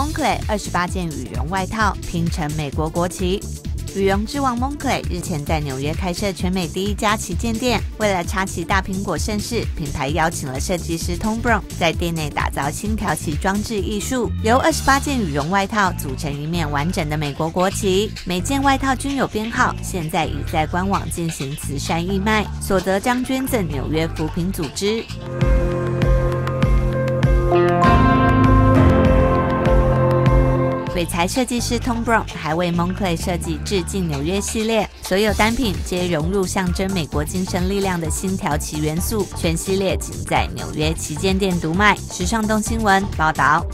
Moncler 二十八件羽绒外套拼成美国国旗。羽绒之王 Moncler 日前在纽约开设全美第一家旗舰店。为了插旗大苹果盛世，品牌邀请了设计师 Tom Brown 在店内打造新条旗装置艺术，由二十八件羽绒外套组成一面完整的美国国旗。每件外套均有编号，现在已在官网进行慈善义卖，所得将捐赠纽约扶贫组织。鬼才设计师 Tom Brown 还为 Moncler 设计致敬纽约系列，所有单品皆融入象征美国精神力量的新条旗元素，全系列仅在纽约旗舰店独卖。时尚动新闻报道。